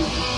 you.